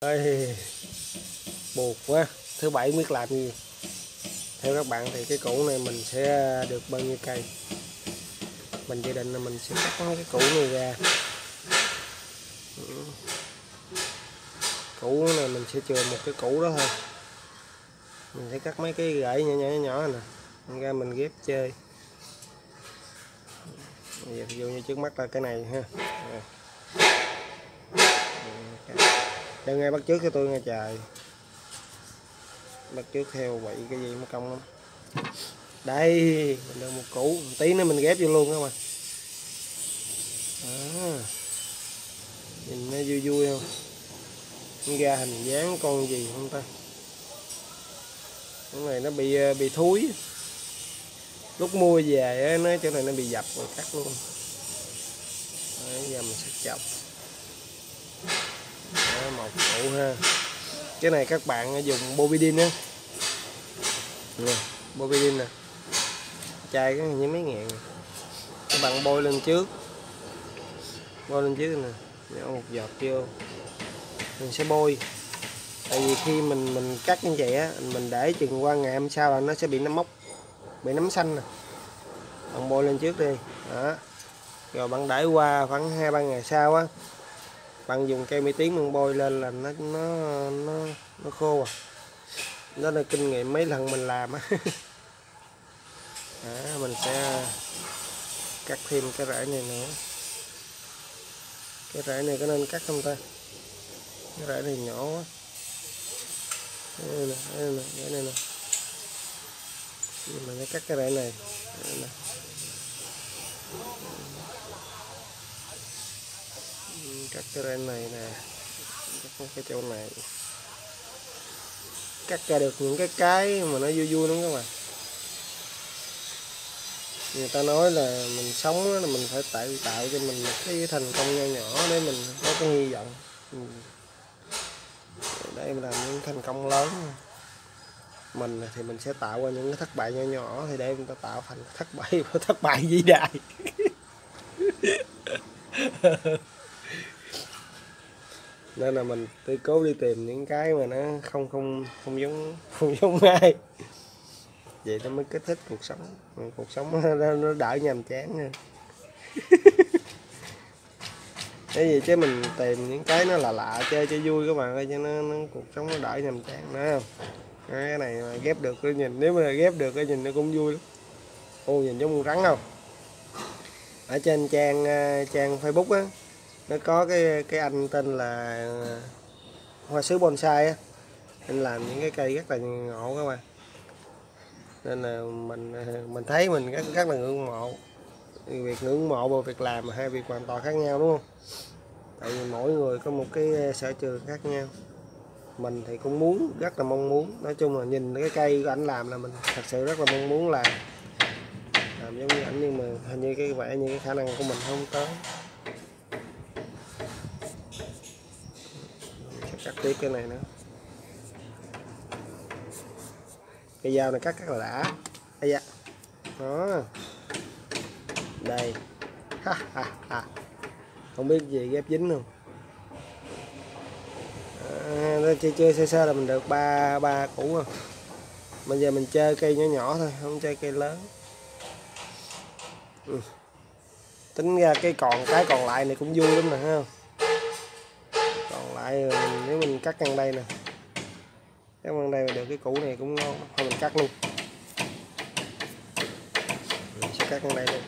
ơi buộc quá. Thứ bảy biết làm gì. Theo các bạn thì cái củ này mình sẽ được bao nhiêu cây? Mình dự định là mình sẽ cắt mấy cái củ này ra. Ừ. Củ này mình sẽ chừa một cái củ đó thôi. Mình sẽ cắt mấy cái gãy nhỏ nhỏ nhỏ nè. Mình ra mình ghép chơi. Bây giờ ví dụ như trước mắt là cái này ha Rồi đừng nghe bắt trước cho tôi nghe trời. Bắt trước theo vậy cái gì mất công lắm. Đây mình được một củ một tí nữa mình ghép vô luôn các bạn à, nhìn nó vui vui không? Nó ra hình dáng con gì không ta? Cái này nó bị ờ, bị thúi. Lúc mua về nó chỗ này nó bị dập rồi cắt luôn. Đấy, giờ mình sẽ chọc. Đó, một củ ha. Cái này các bạn dùng bobidin á. Nè bobidin nè. Chai cái như mấy ngàn. Các bạn bôi lên trước. Bôi lên trước nè. Nhỏ một giọt vô. Mình sẽ bôi. Tại vì khi mình mình cắt như vậy á mình để chừng qua ngày hôm sau là nó sẽ bị nấm mốc bị nấm xanh nè. Bạn bôi lên trước đi. Đó. Rồi bạn để qua khoảng hai ba ngày sau á bạn dùng cây mi tiến mình bôi lên là nó nó nó nó khô à. Đó là kinh nghiệm mấy lần mình làm á. À, mình sẽ cắt thêm cái rễ này nữa. Cái rễ này có nên cắt không ta? Cái rễ này nhỏ quá. Đây nè đây nè đây này nè. Mình sẽ cắt cái rễ này. Đây nè cắt cái ren này nè cắt cái chỗ này. Cắt ra được những cái cái mà nó vui vui lắm các bạn. Người ta nói là mình sống là mình phải tạo tạo cho mình một cái thành công nho nhỏ để mình có cái hy vọng. Ừ. Đây mình làm những thành công lớn. Mình thì mình sẽ tạo qua những cái thất bại nho nhỏ, thì để người ta tạo thành thất bại thất bại vĩ đại. nên là mình tôi cố đi tìm những cái mà nó không không không giống không giống ai. Vậy nó mới kích thích cuộc sống. Cuộc sống nó, nó đỡ nhàm chán hơn. Cái gì chứ mình tìm những cái nó là lạ chơi cho vui các bạn ơi cho nó, nó cuộc sống nó đỡ nhàm chán nữa không? Cái này mà ghép được cái nhìn nếu mà ghép được cái nhìn nó cũng vui lắm. Ô nhìn giống con rắn không? Ở trên trang ờ, trang facebook á nó có cái cái anh tên là ờ, hoa sứ bonsai á. Anh làm những cái cây rất là ngộ các bạn. Nên là mình ờ, mình thấy mình rất, rất là ngưỡng mộ. Việc ngưỡng mộ và việc làm là hai việc hoàn toàn khác nhau đúng không? Tại vì mỗi người có một cái ờ, sở trường khác nhau. Mình thì cũng muốn rất là mong muốn. Nói chung là nhìn cái cây của anh làm là mình thật sự rất là mong muốn làm. Làm giống như ảnh nhưng mà hình như cái vẻ như cái khả năng của mình không tới sẽ cắt tiếp cái này nữa. Cái dao này cắt rất là đã. Đây da. Đó. Đây. Ha, ha, ha. không biết gì ghép dính không? À, chơi chơi sơ sơ là mình được ba ba củ rồi bây giờ mình chơi cây nhỏ nhỏ thôi không chơi cây lớn. Ừ. tính ra cái còn cái còn lại này cũng vui lắm nè không? Cắt ngang đây nè. Cái ngang đây mà được cái củ này cũng ngon, thôi mình cắt luôn. Mình sẽ cắt ngang đây luôn.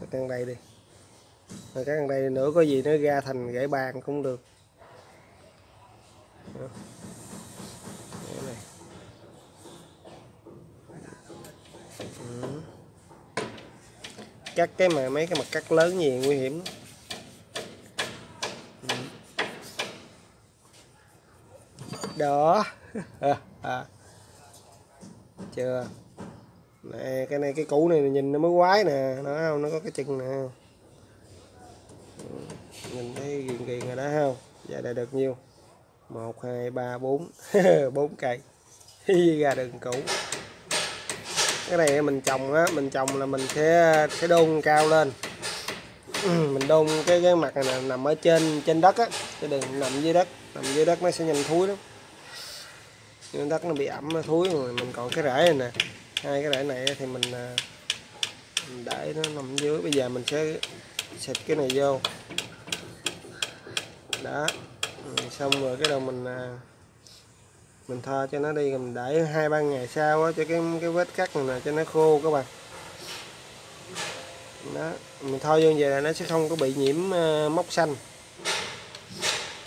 Cắt ngang đây đi. Rồi cắt ngang đây nữa, có gì nó ra thành gãy bàn cũng được. Đó. Cái này. Ừ. Cắt cái mà mấy cái mặt cắt lớn gì nguy hiểm đó. À. chưa? Nè, cái này, cái cũ này nhìn nó mới quái nè. Nó không, nó có cái chân nè. Ừ, nhìn thấy ghiền ghiền rồi đó, không? Dạ đã được nhiêu? Một, hai, ba, bốn. Bốn cây. Ra đường cũ. Cái này mình trồng á, mình trồng là mình sẽ sẽ đôn cao lên. Ừ, mình đôn cái cái mặt này nằm ở trên trên đất á. Chứ đừng nằm dưới đất. Nằm dưới đất nó sẽ nhanh thúi lắm nhưng đất nó bị ẩm nó thúi rồi mình còn cái rễ này nè. Hai cái rễ này thì mình, à, mình để nó nằm dưới. Bây giờ mình sẽ xịt cái này vô. Đó. Ừ, xong rồi cái đầu mình à, mình thoa cho nó đi mình để hai ba ngày sau á cho cái cái vết cắt này nè cho nó khô các bạn. Đó. Mình thoa vô vậy là nó sẽ không có bị nhiễm à, mốc xanh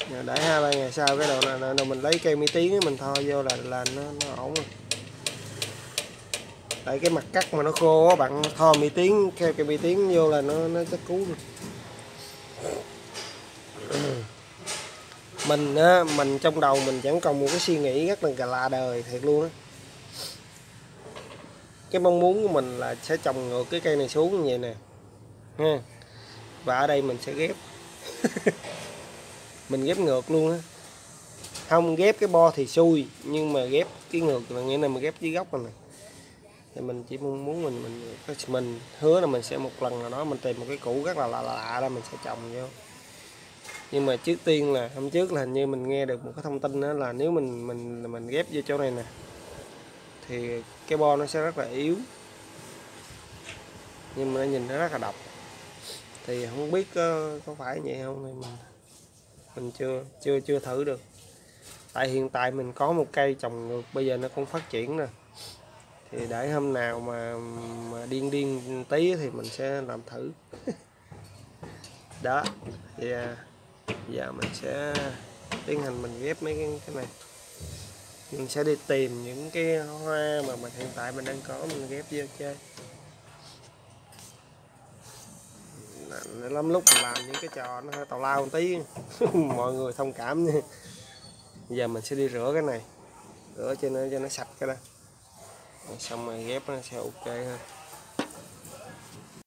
để hai ba ngày sau cái đầu này đầu mình lấy cây mi tiếng mình thoa vô là là nó, nó ổn rồi. Tại cái mặt cắt mà nó khô á bạn thoa mi tiếng keo cây mi tiếng vô là nó nó chắc cứu rồi mình á mình trong đầu mình chẳng còn một cái suy nghĩ rất là lạ đời thiệt luôn á. Cái mong muốn của mình là sẽ trồng ngược cái cây này xuống như vậy nè. Ha. Và ở đây mình sẽ ghép. mình ghép ngược luôn á. Không ghép cái bo thì xui nhưng mà ghép cái ngược là nghĩa là mình ghép dưới gốc rồi này, thì mình chỉ muốn muốn mình mình mình hứa là mình sẽ một lần nào đó mình tìm một cái củ rất là lạ lạ ra mình sẽ trồng vô. Nhưng mà trước tiên là hôm trước là hình như mình nghe được một cái thông tin đó là nếu mình mình mình ghép vô chỗ này nè thì cái bo nó sẽ rất là yếu. Nhưng mà nó nhìn nó rất là độc. Thì không biết có, có phải vậy không thì mình mình chưa chưa chưa thử được. Tại hiện tại mình có một cây trồng ngược bây giờ nó cũng phát triển nè thì để hôm nào mà, mà điên điên tí thì mình sẽ làm thử. Đó thì yeah. giờ mình sẽ tiến hành mình ghép mấy cái, cái này. Mình sẽ đi tìm những cái hoa mà mình hiện tại mình đang có mình ghép vô chơi. Lắm lúc làm những cái trò nó hơi tào lao một tí. Mọi người thông cảm nha. Giờ mình sẽ đi rửa cái này. Rửa cho nó cho nó sạch cái đó. Xong rồi ghép nó sẽ ok hơn.